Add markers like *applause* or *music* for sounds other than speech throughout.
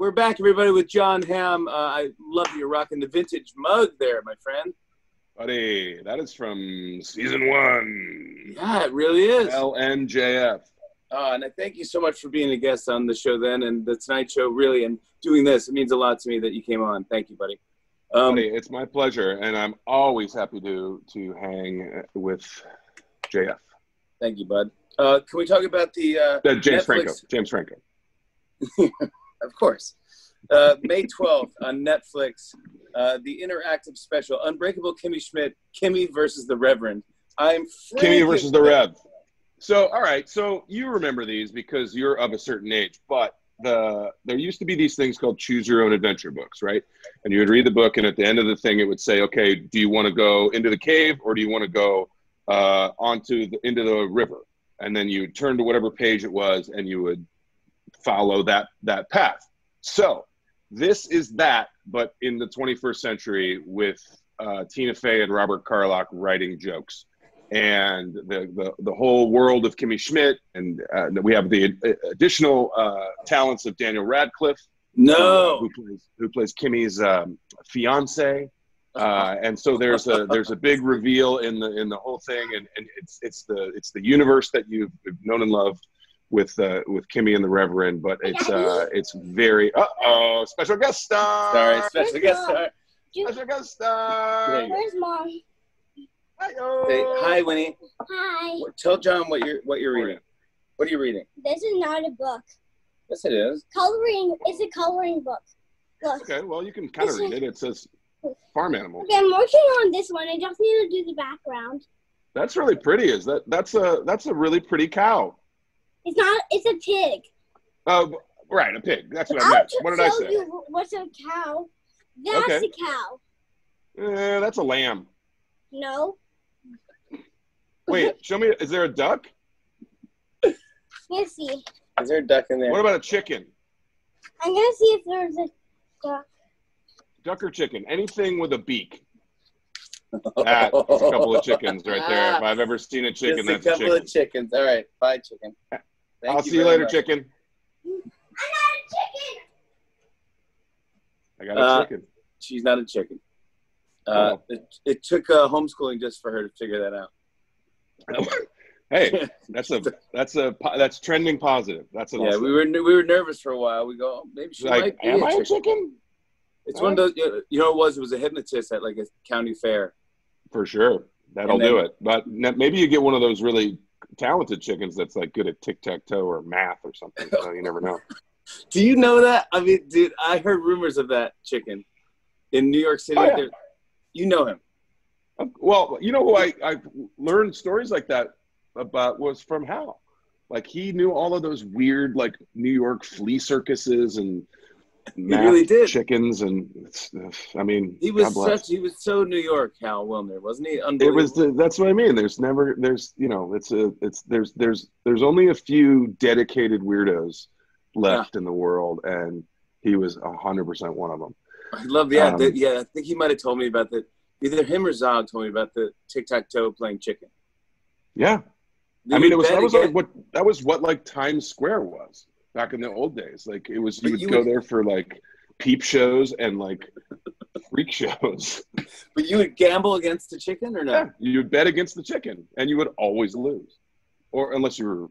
We're back, everybody, with Jon Hamm. Uh, I love you're rocking the vintage mug there, my friend. Buddy, that is from season one. Yeah, it really is. LNJF. Uh, and I thank you so much for being a guest on the show then and the Tonight Show, really, and doing this. It means a lot to me that you came on. Thank you, buddy. Um, buddy, it's my pleasure, and I'm always happy to to hang with JF. Thank you, bud. Uh, can we talk about the uh, James Netflix? Franco? James Franco. *laughs* of course. Uh, May 12th on Netflix, uh, the interactive special, Unbreakable Kimmy Schmidt, Kimmy versus the Reverend. I'm Kimmy versus the Rev. So, all right. So you remember these because you're of a certain age, but the there used to be these things called choose your own adventure books, right? And you would read the book, and at the end of the thing, it would say, okay, do you want to go into the cave or do you want to go uh, onto the into the river? And then you turn to whatever page it was, and you would follow that that path. So this is that, but in the 21st century with uh, Tina Fey and Robert Carlock writing jokes. And the, the, the whole world of Kimmy Schmidt, and uh, we have the additional uh, talents of Daniel Radcliffe, no, who plays who plays Kimmy's um, fiance, uh, and so there's a there's a big reveal in the in the whole thing, and, and it's it's the it's the universe that you've known and loved with uh, with Kimmy and the Reverend, but it's uh, it's very uh oh special guest star. Sorry, special Where's guest mom? star. Special guest star. Where's mom? Hi, Say, hi, Winnie. Hi. Tell Jon what you're what you're reading. What are you reading? This is not a book. Yes, it is. Coloring. It's a coloring book. Look. Okay, well you can kind of read it. It says farm animals. Okay, I'm working on this one. I just need to do the background. That's really pretty. Is that that's a that's a really pretty cow. It's not. It's a pig. Oh, right, a pig. That's what I meant. What did I say? You what's a cow? That's okay. a cow. Uh, that's a lamb. No. Wait, *laughs* show me. Is there a duck? Let's see. Is there a duck in there? What about a chicken? I'm gonna see if there's a duck. Duck or chicken? Anything with a beak. *laughs* That's a couple of chickens right there. If I've ever seen a chicken, Just a couple chicken. of chickens. All right, bye, chicken. Thank I'll you see you later, much. chicken. I'm not a chicken. I got a uh, chicken. She's not a chicken. Uh, oh. it, it, took uh, homeschooling just for her to figure that out. *laughs* hey, *laughs* that's a that's a that's trending positive. That's a yeah. We were we were nervous for a while. We go, oh, maybe she like, might be am a I chicken. a chicken? It's one of those. You know, it was it was a hypnotist at like a county fair. For sure, that'll then, do it. But maybe you get one of those really talented chickens that's like good at tic tac toe or math or something. So you never know. *laughs* Do you know that? I mean, dude, I heard rumors of that chicken in New York City. Oh, yeah. You know him. Uh, well, you know who I, I learned stories like that about was from Hal. Like he knew all of those weird like New York flea circuses and he really did chickens and I mean he was such he was so New York Hal Willner wasn't he? It was the, that's what I mean. There's never there's you know it's a it's there's there's there's only a few dedicated weirdos left yeah. in the world and he was hundred percent one of them. I love yeah um, the, yeah I think he might have told me about that either him or Zog told me about the tic tac toe playing chicken. Yeah, I mean it was that was like what that was what like Times Square was back in the old days. Like it was, you would you go would, there for like peep shows and like freak shows. *laughs* But you would gamble against the chicken or no? Yeah, you would bet against the chicken and you would always lose. Or unless you were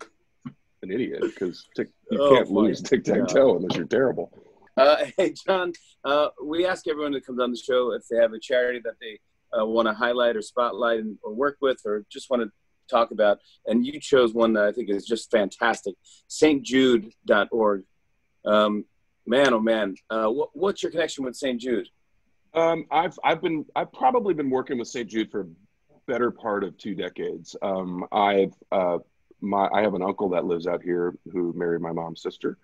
an idiot because you oh, can't funny. lose tic tac toe yeah. unless you're terrible. Uh, *laughs* hey, Jon, uh, we ask everyone that comes on the show if they have a charity that they uh, want to highlight or spotlight and, or work with or just want to talk about, and you chose one that I think is just fantastic, stjude.org. Um, man, oh man, uh, what, what's your connection with St. Jude? Um, I've I've been I've probably been working with St. Jude for better part of two decades. Um, I've uh, my I have an uncle that lives out here who married my mom's sister,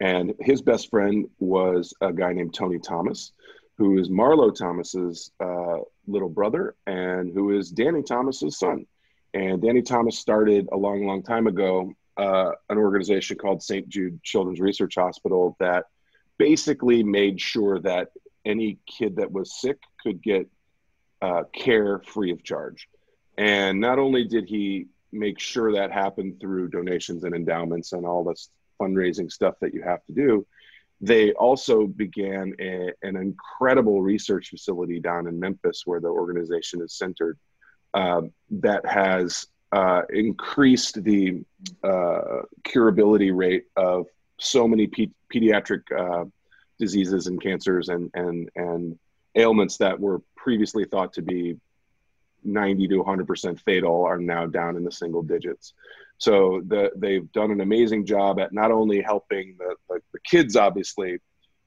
and his best friend was a guy named Tony Thomas, who is Marlo Thomas's uh, little brother and who is Danny Thomas's son. And Danny Thomas started a long, long time ago uh, an organization called St. Jude Children's Research Hospital that basically made sure that any kid that was sick could get uh, care free of charge. And not only did he make sure that happened through donations and endowments and all this fundraising stuff that you have to do, they also began a, an incredible research facility down in Memphis, where the organization is centered, uh, that has uh, increased the uh, curability rate of so many pe- pediatric uh, diseases and cancers and and and ailments that were previously thought to be 90 to 100% fatal are now down in the single digits. So the, they've done an amazing job at not only helping the, the, the kids, obviously,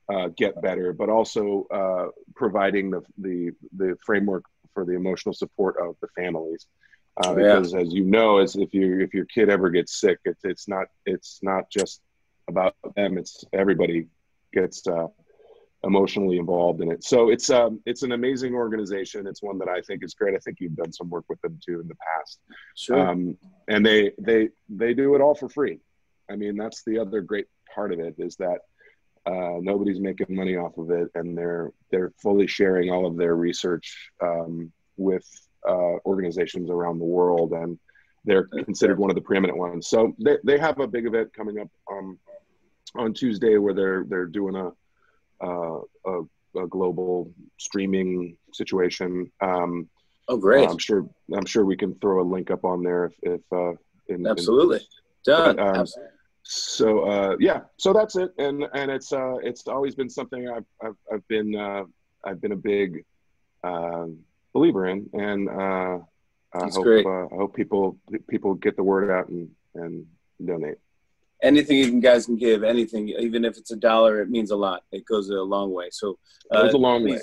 uh, get better, but also uh, providing the, the, the framework for the emotional support of the families. Uh, yeah. Because as you know, as if you if your kid ever gets sick, it's it's not it's not just about them. It's everybody gets uh, emotionally involved in it. So it's um it's an amazing organization. It's one that I think is great. I think you've done some work with them too in the past. Sure. Um, and they they they do it all for free. I mean, that's the other great part of it is that uh, nobody's making money off of it, and they're they're fully sharing all of their research um, with uh, organizations around the world, and they're considered one of the preeminent ones. So they, they have a big event coming up um, on Tuesday where they're they're doing a uh, a, a, global streaming situation. Um, oh, great! I'm sure. I'm sure we can throw a link up on there if, if uh, in, absolutely in, done. But, um, absolutely. So uh, yeah, so that's it, and and it's uh, it's always been something I've I've, I've been uh, I've been a big uh, believer in, and uh, I hope uh, I hope people people get the word out and and donate anything you guys can give, anything, even if it's a dollar, it means a lot. It goes a long way. So uh, it goes a long way.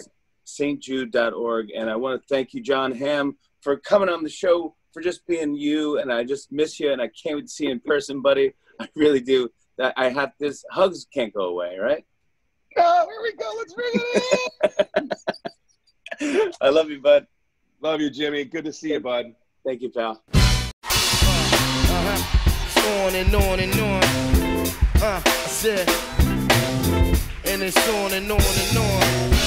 stjude.org. And I want to thank you, Jon Hamm, for coming on the show, for just being you. And I just miss you, and I can't wait to see you in person, buddy. *laughs* I really do. That I have this hugs can't go away, right? Oh, here we go. Let's bring it in. *laughs* I love you, bud. Love you, Jimmy. Good to see you, bud. Thank you, pal. Uh-huh on and on and on. Uh, I said, and it's on and on and on.